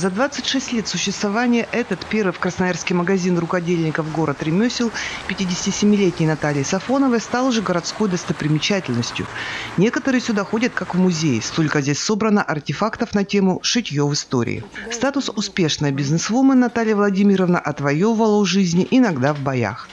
За 26 лет существования этот первый в Красноярске магазин рукодельников город ремесел 57-летней Натальи Сафоновой стал уже городской достопримечательностью. Некоторые сюда ходят как в музей. Столько здесь собрано артефактов на тему «Шитье в истории». Статус «Успешная бизнесвумен» Наталья Владимировна отвоевывала у жизни иногда в боях.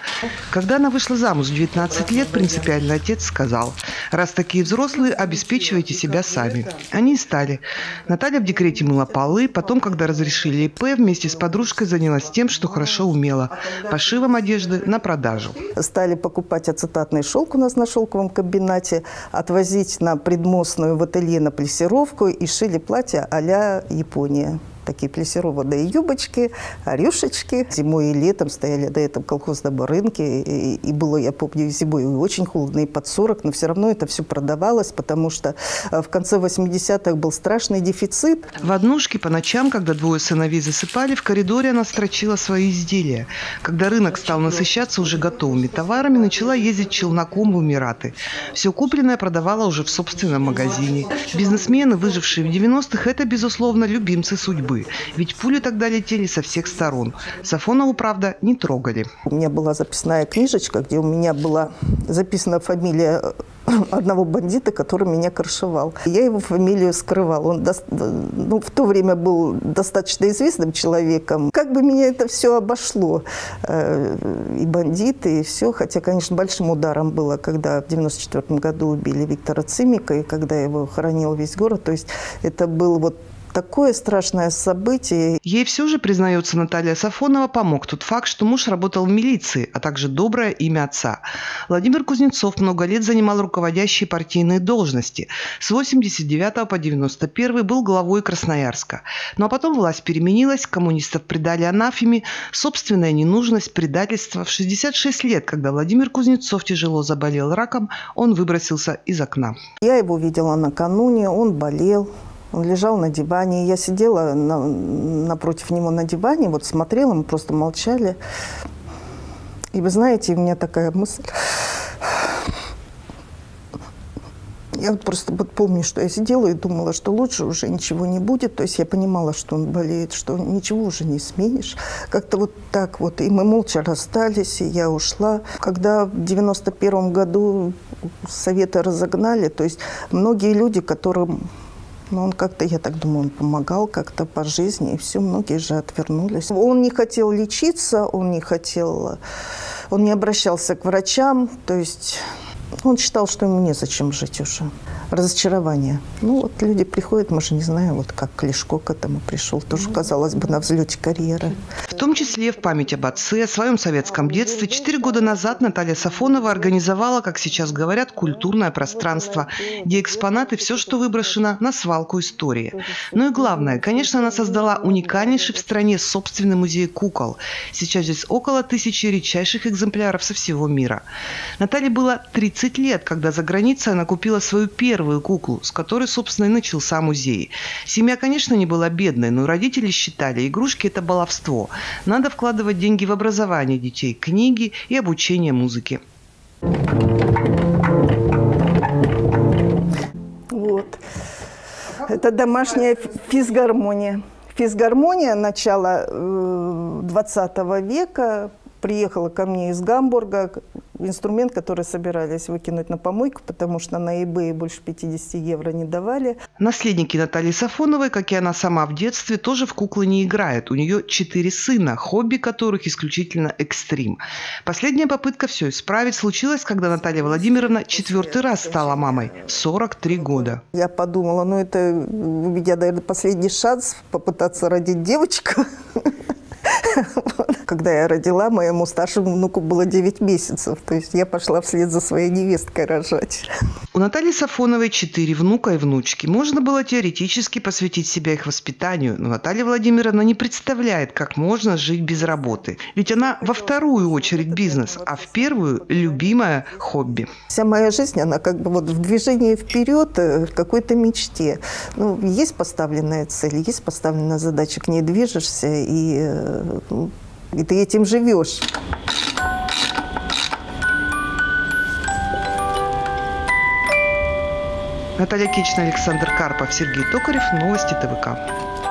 Когда она вышла замуж в 19 лет, принципиальный отец сказал, раз такие взрослые, обеспечивайте себя сами. Они и стали. Наталья в декрете мыла полы, потом, когда разрешили ИП, вместе с подружкой занялась тем, что хорошо умела – пошивом одежды на продажу. Стали покупать ацетатный шелк у нас на шелковом комбинате, отвозить на предмостную в ателье на плессировку и шили платья а-ля Япония такие плессированные юбочки, рюшечки. Зимой и летом стояли до этого колхозные рынки. И, и было, я помню, зимой очень холодно, и под 40, но все равно это все продавалось, потому что э, в конце 80-х был страшный дефицит. В однушке по ночам, когда двое сыновей засыпали, в коридоре она строчила свои изделия. Когда рынок стал насыщаться уже готовыми товарами, начала ездить челноком в Эмираты. Все купленное продавала уже в собственном магазине. Бизнесмены, выжившие в 90-х, это, безусловно, любимцы судьбы судьбы. Ведь пули тогда летели со всех сторон. Сафонову, правда, не трогали. У меня была записная книжечка, где у меня была записана фамилия одного бандита, который меня крышевал. Я его фамилию скрывал. Он до, ну, в то время был достаточно известным человеком. Как бы меня это все обошло. Э, и бандиты, и все. Хотя, конечно, большим ударом было, когда в 94 году убили Виктора Цимика, и когда его хоронил весь город. То есть это был вот такое страшное событие. Ей все же, признается Наталья Сафонова, помог тот факт, что муж работал в милиции, а также доброе имя отца. Владимир Кузнецов много лет занимал руководящие партийные должности. С 89 по 91 был главой Красноярска. Ну а потом власть переменилась, коммунистов предали анафеме, собственная ненужность, предательство. В 66 лет, когда Владимир Кузнецов тяжело заболел раком, он выбросился из окна. Я его видела накануне, он болел. Он лежал на диване, я сидела на, напротив него на диване, вот смотрела, мы просто молчали. И вы знаете, у меня такая мысль. Я вот просто вот помню, что я сидела и думала, что лучше уже ничего не будет. То есть я понимала, что он болеет, что ничего уже не сменишь. Как-то вот так вот. И мы молча расстались, и я ушла. Когда в 91 году Советы разогнали, то есть многие люди, которым но он как-то, я так думаю, он помогал как-то по жизни, и все, многие же отвернулись. Он не хотел лечиться, он не хотел, он не обращался к врачам, то есть он считал, что ему незачем жить уже разочарование. Ну, вот люди приходят, мы же не знаем, вот как Клешко к этому пришел. Тоже, казалось бы, на взлете карьеры. В том числе в память об отце, о своем советском детстве. Четыре года назад Наталья Сафонова организовала, как сейчас говорят, культурное пространство, где экспонаты, все, что выброшено, на свалку истории. Ну и главное, конечно, она создала уникальнейший в стране собственный музей кукол. Сейчас здесь около тысячи редчайших экземпляров со всего мира. Наталье было 30 лет, когда за границей она купила свою первую первую куклу, с которой, собственно, и начался музей. Семья, конечно, не была бедной, но родители считали, игрушки – это баловство. Надо вкладывать деньги в образование детей, книги и обучение музыке. Вот. Это домашняя физгармония. Физгармония начала 20 э, века приехала ко мне из Гамбурга, инструмент, который собирались выкинуть на помойку, потому что на eBay больше 50 евро не давали. Наследники Натальи Сафоновой, как и она сама в детстве, тоже в куклы не играют. У нее четыре сына, хобби которых исключительно экстрим. Последняя попытка все исправить случилась, когда Наталья Владимировна четвертый раз стала мамой. 43 года. Я подумала, ну это у меня, наверное, последний шанс попытаться родить девочку. Когда я родила, моему старшему внуку было 9 месяцев. То есть я пошла вслед за своей невесткой рожать. У Натальи Сафоновой четыре внука и внучки. Можно было теоретически посвятить себя их воспитанию, но Наталья Владимировна не представляет, как можно жить без работы. Ведь она во вторую очередь бизнес, а в первую – любимое хобби. Вся моя жизнь, она как бы вот в движении вперед, э, в какой-то мечте. Ну, есть поставленная цель, есть поставленная задача, к ней движешься, и э, и ты этим живешь. Наталья Кична, Александр Карпов, Сергей Токарев. Новости ТВК.